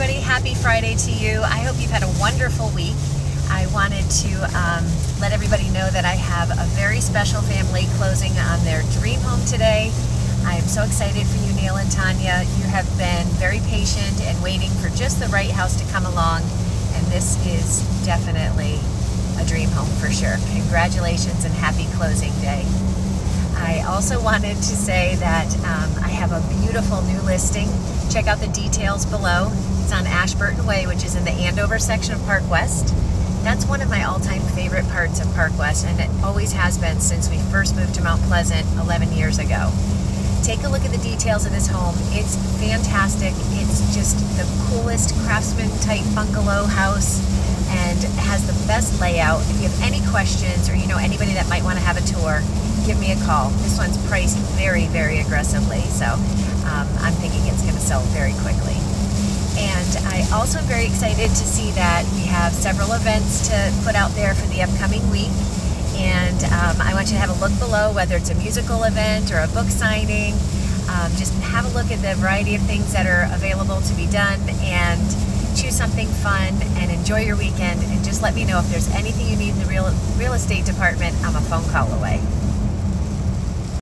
everybody. Happy Friday to you. I hope you've had a wonderful week. I wanted to um, let everybody know that I have a very special family closing on their dream home today. I am so excited for you, Neil and Tanya. You have been very patient and waiting for just the right house to come along, and this is definitely a dream home for sure. Congratulations and happy closing day. I also wanted to say that um, I have a beautiful new listing. Check out the details below. It's on Ashburton Way, which is in the Andover section of Park West. That's one of my all-time favorite parts of Park West, and it always has been since we first moved to Mount Pleasant 11 years ago. Take a look at the details of this home. It's fantastic. It's just the coolest craftsman type bungalow house and has the best layout. If you have any questions or you know anybody that might want to have a tour, give me a call. This one's priced very, very aggressively, so um, I'm thinking it's going to sell very quickly. And I also am very excited to see that we have several events to put out there for the upcoming week. And um, I want you to have a look below, whether it's a musical event or a book signing. Um, just have a look at the variety of things that are available to be done and choose something fun and enjoy your weekend. And just let me know if there's anything you need in the real, real estate department. I'm a phone call away.